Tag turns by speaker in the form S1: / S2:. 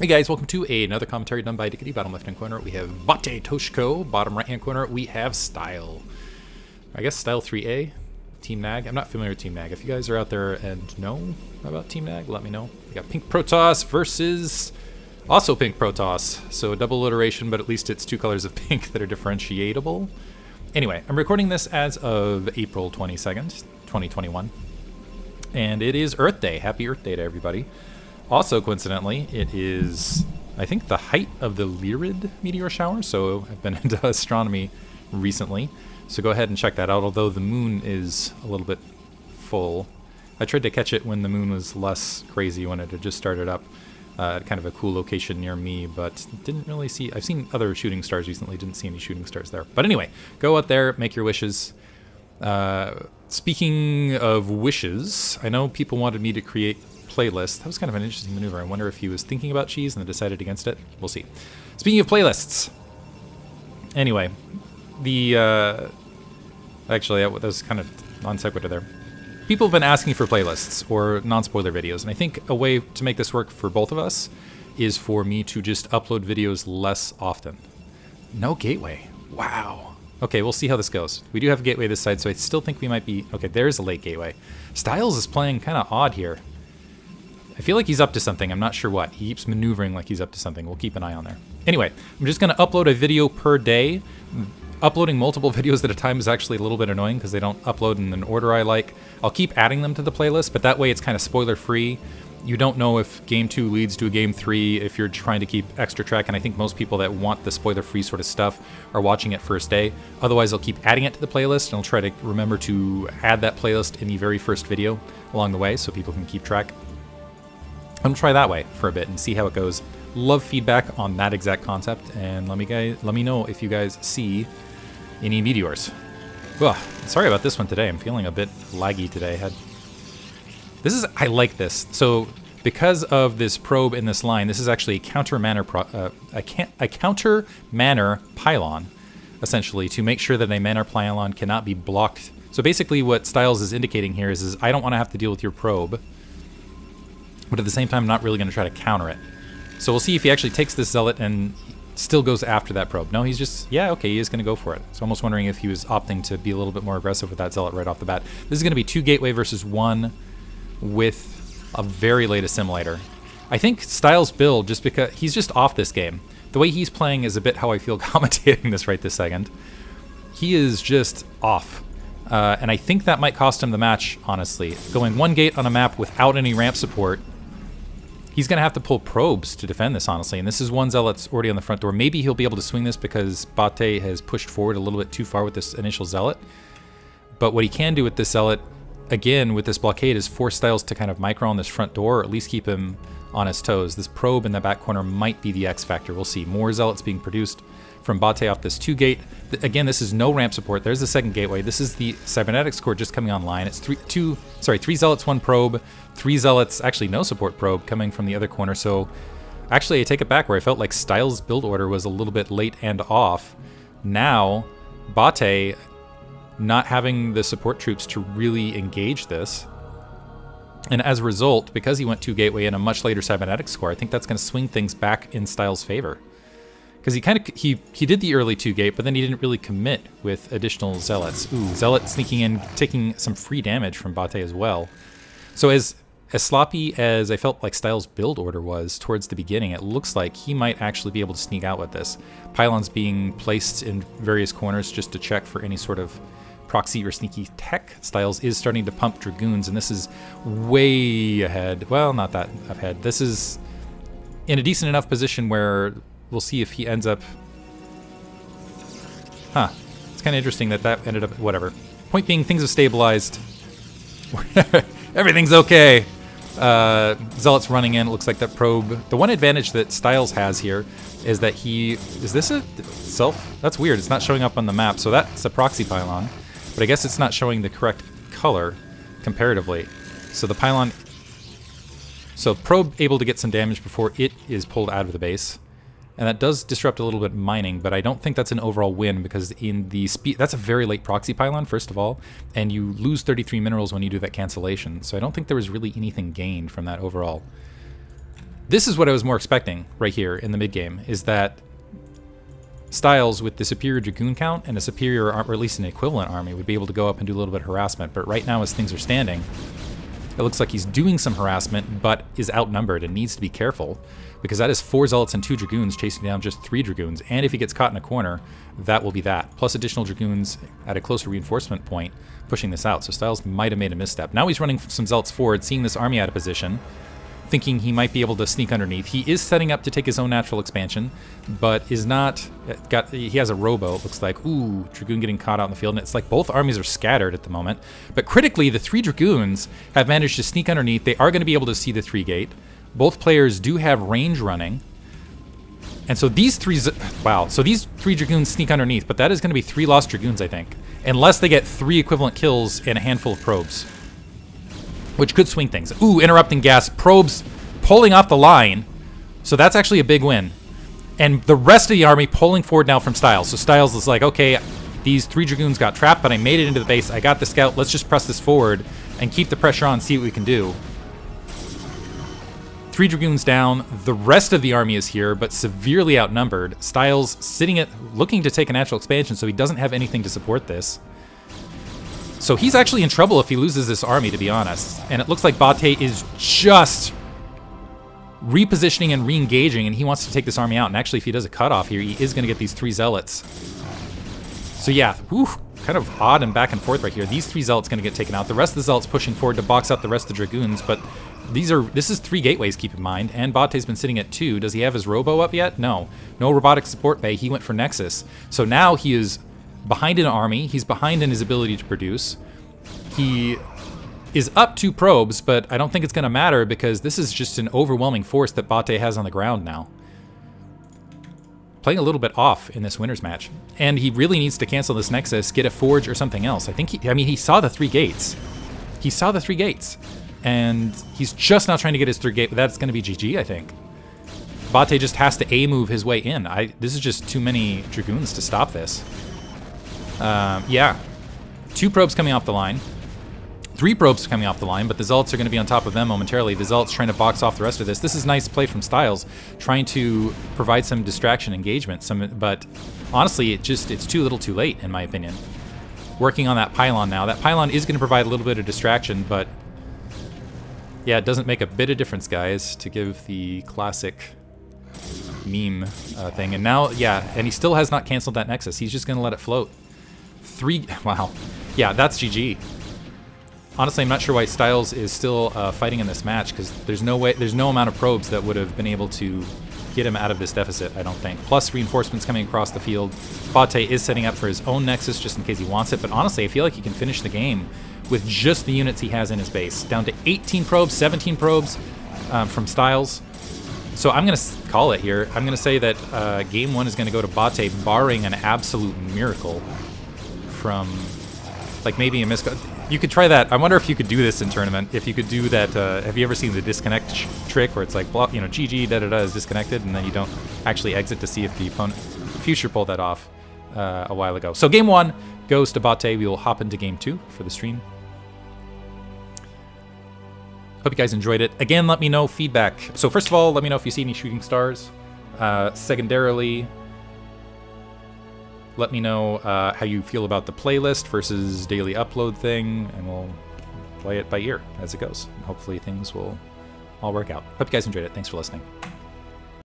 S1: Hey guys, welcome to another commentary done by Diggity. Bottom left hand corner, we have Bate Toshiko. Bottom right hand corner, we have Style. I guess Style 3A, Team Nag. I'm not familiar with Team Nag. If you guys are out there and know about Team Nag, let me know. We got Pink Protoss versus also Pink Protoss. So a double alliteration, but at least it's two colors of pink that are differentiable. Anyway, I'm recording this as of April 22nd, 2021. And it is Earth Day. Happy Earth Day to everybody. Also, coincidentally, it is, I think, the height of the Lyrid meteor shower, so I've been into astronomy recently. So go ahead and check that out, although the moon is a little bit full. I tried to catch it when the moon was less crazy, when it had just started up uh, at kind of a cool location near me, but didn't really see... I've seen other shooting stars recently, didn't see any shooting stars there. But anyway, go out there, make your wishes. Uh, speaking of wishes, I know people wanted me to create playlist. That was kind of an interesting maneuver. I wonder if he was thinking about cheese and then decided against it. We'll see. Speaking of playlists. Anyway, the... Uh, actually, that was kind of non sequitur there. People have been asking for playlists or non-spoiler videos, and I think a way to make this work for both of us is for me to just upload videos less often. No gateway. Wow. Okay, we'll see how this goes. We do have a gateway this side, so I still think we might be... Okay, there's a late gateway. Styles is playing kind of odd here. I feel like he's up to something. I'm not sure what. He keeps maneuvering like he's up to something. We'll keep an eye on there. Anyway, I'm just going to upload a video per day. Uploading multiple videos at a time is actually a little bit annoying because they don't upload in an order I like. I'll keep adding them to the playlist, but that way it's kind of spoiler free. You don't know if game two leads to a game three if you're trying to keep extra track, and I think most people that want the spoiler free sort of stuff are watching it first day. Otherwise, I'll keep adding it to the playlist, and I'll try to remember to add that playlist in the very first video along the way so people can keep track. I'm try that way for a bit and see how it goes. Love feedback on that exact concept, and let me guys let me know if you guys see any meteors. Ugh, sorry about this one today. I'm feeling a bit laggy today. I Had this is I like this. So because of this probe in this line, this is actually a counter manner uh, a, a counter manner pylon, essentially to make sure that a manner pylon cannot be blocked. So basically, what Styles is indicating here is, is I don't want to have to deal with your probe but at the same time, I'm not really going to try to counter it. So we'll see if he actually takes this Zealot and still goes after that probe. No, he's just, yeah, okay, he is going to go for it. So I'm almost wondering if he was opting to be a little bit more aggressive with that Zealot right off the bat. This is going to be two Gateway versus one with a very late Assimilator. I think Styles' build, just because he's just off this game. The way he's playing is a bit how I feel commentating this right this second. He is just off. Uh, and I think that might cost him the match, honestly. Going one gate on a map without any ramp support He's going to have to pull probes to defend this, honestly. And this is one Zealot's already on the front door. Maybe he'll be able to swing this because Bate has pushed forward a little bit too far with this initial Zealot. But what he can do with this Zealot, again, with this blockade, is force Styles to kind of micro on this front door, or at least keep him on his toes. This probe in the back corner might be the X factor. We'll see. More Zealots being produced from Bate off this two gate. Again, this is no ramp support. There's the second gateway. This is the cybernetics core just coming online. It's three, two, sorry, three zealots, one probe, three zealots, actually no support probe coming from the other corner. So actually, I take it back where I felt like Styles' build order was a little bit late and off. Now, Bate not having the support troops to really engage this. And as a result, because he went two gateway and a much later cybernetics core, I think that's going to swing things back in Styles' favor because he kind of he he did the early two gate, but then he didn't really commit with additional zealots. Ooh, zealot sneaking in, taking some free damage from Bate as well. So as as sloppy as I felt like Styles' build order was towards the beginning, it looks like he might actually be able to sneak out with this. Pylons being placed in various corners just to check for any sort of proxy or sneaky tech. Styles is starting to pump Dragoons, and this is way ahead. Well, not that ahead. This is in a decent enough position where we'll see if he ends up... Huh. It's kind of interesting that that ended up... Whatever. Point being, things have stabilized. Everything's okay. Uh, Zealot's running in. It looks like that probe... The one advantage that Styles has here is that he... Is this a self? That's weird. It's not showing up on the map, so that's a proxy pylon. But I guess it's not showing the correct color comparatively. So the pylon... So probe able to get some damage before it is pulled out of the base. And that does disrupt a little bit mining, but I don't think that's an overall win because in the speed, that's a very late proxy pylon, first of all, and you lose 33 minerals when you do that cancellation. So I don't think there was really anything gained from that overall. This is what I was more expecting right here in the mid game, is that Styles with the superior Dragoon count and a superior, or at least an equivalent army, would be able to go up and do a little bit of harassment. But right now, as things are standing, it looks like he's doing some harassment, but is outnumbered and needs to be careful because that is four Zealots and two Dragoons chasing down just three Dragoons. And if he gets caught in a corner, that will be that. Plus additional Dragoons at a closer reinforcement point pushing this out. So Styles might have made a misstep. Now he's running some Zealots forward, seeing this army out of position thinking he might be able to sneak underneath. He is setting up to take his own natural expansion, but is not uh, got. He has a robo. It looks like ooh, dragoon getting caught out in the field, and it's like both armies are scattered at the moment. But critically, the three dragoons have managed to sneak underneath. They are going to be able to see the three gate. Both players do have range running. And so these three, wow, so these three Dragoons sneak underneath, but that is going to be three lost Dragoons, I think. Unless they get three equivalent kills and a handful of probes which could swing things. Ooh, interrupting gas. Probes pulling off the line. So that's actually a big win. And the rest of the army pulling forward now from Styles. So Styles is like, okay, these three Dragoons got trapped, but I made it into the base. I got the scout. Let's just press this forward and keep the pressure on, see what we can do. Three Dragoons down. The rest of the army is here, but severely outnumbered. Styles sitting at, looking to take a natural expansion, so he doesn't have anything to support this. So he's actually in trouble if he loses this army, to be honest. And it looks like Bate is just repositioning and re-engaging, and he wants to take this army out. And actually, if he does a cutoff here, he is going to get these three zealots. So yeah, whew, kind of odd and back and forth right here. These three zealots going to get taken out. The rest of the zealots pushing forward to box out the rest of the dragoons, but these are this is three gateways, keep in mind, and Bate's been sitting at two. Does he have his robo up yet? No. No robotic support bay. He went for Nexus. So now he is behind an army. He's behind in his ability to produce. He is up two probes, but I don't think it's going to matter because this is just an overwhelming force that Bate has on the ground now. Playing a little bit off in this winner's match. And he really needs to cancel this Nexus, get a Forge or something else. I think he, I mean, he saw the three gates. He saw the three gates. And he's just now trying to get his three gate, but that's going to be GG, I think. Bate just has to A-move his way in. I This is just too many Dragoons to stop this. Um, yeah. Two probes coming off the line. Three probes coming off the line, but the Zealots are going to be on top of them momentarily. The Zealots trying to box off the rest of this. This is nice play from Styles, trying to provide some distraction engagement. Some, But honestly, it just it's too little too late, in my opinion. Working on that pylon now. That pylon is going to provide a little bit of distraction, but yeah, it doesn't make a bit of difference, guys, to give the classic meme uh, thing. And now, yeah, and he still has not canceled that Nexus. He's just going to let it float. Three, wow. Yeah, that's GG. Honestly, I'm not sure why Styles is still uh, fighting in this match because there's no way, there's no amount of probes that would have been able to get him out of this deficit, I don't think. Plus reinforcements coming across the field. Bate is setting up for his own Nexus just in case he wants it, but honestly, I feel like he can finish the game with just the units he has in his base. Down to 18 probes, 17 probes um, from Styles. So I'm going to call it here. I'm going to say that uh, game one is going to go to Bate, barring an absolute miracle from like maybe a miss. You could try that. I wonder if you could do this in tournament. If you could do that. Uh, have you ever seen the disconnect trick where it's like, block, you know, GG da da da is disconnected, and then you don't actually exit to see if the opponent future pulled that off uh, a while ago. So game one goes to Bate. We will hop into game two for the stream. Hope you guys enjoyed it. Again, let me know feedback. So first of all, let me know if you see any shooting stars. Uh, secondarily, let me know uh, how you feel about the playlist versus daily upload thing, and we'll play it by ear as it goes. Hopefully things will all work out. Hope you guys enjoyed it. Thanks for listening.